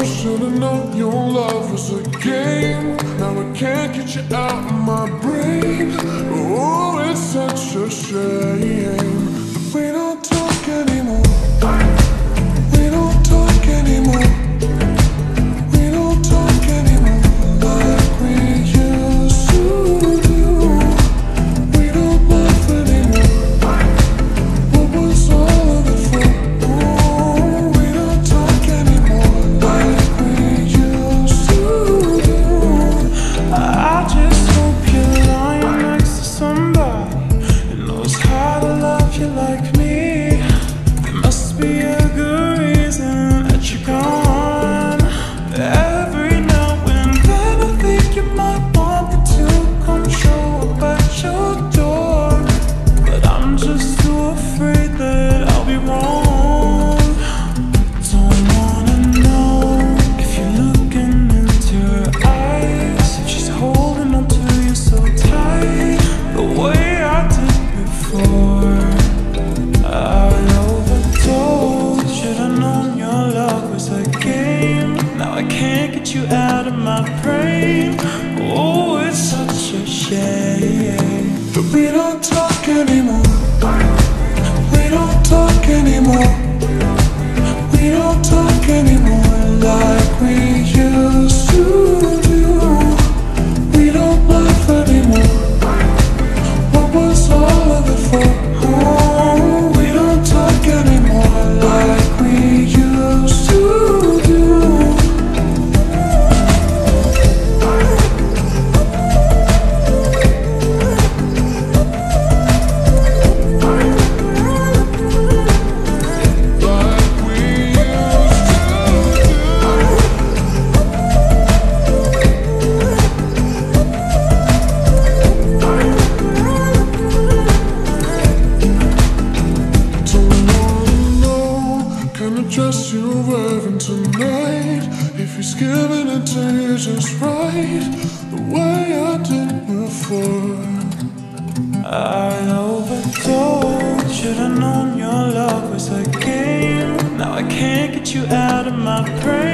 I should've known your love was a game. Now I can't get you out of my brain. Oh, it's such a shame. We don't talk anymore. you like me? get you out of my brain gonna dress you wearing tonight If he's giving it to you just right. The way I did before. I overdosed Should've known your love was a game. Now I can't get you out of my brain.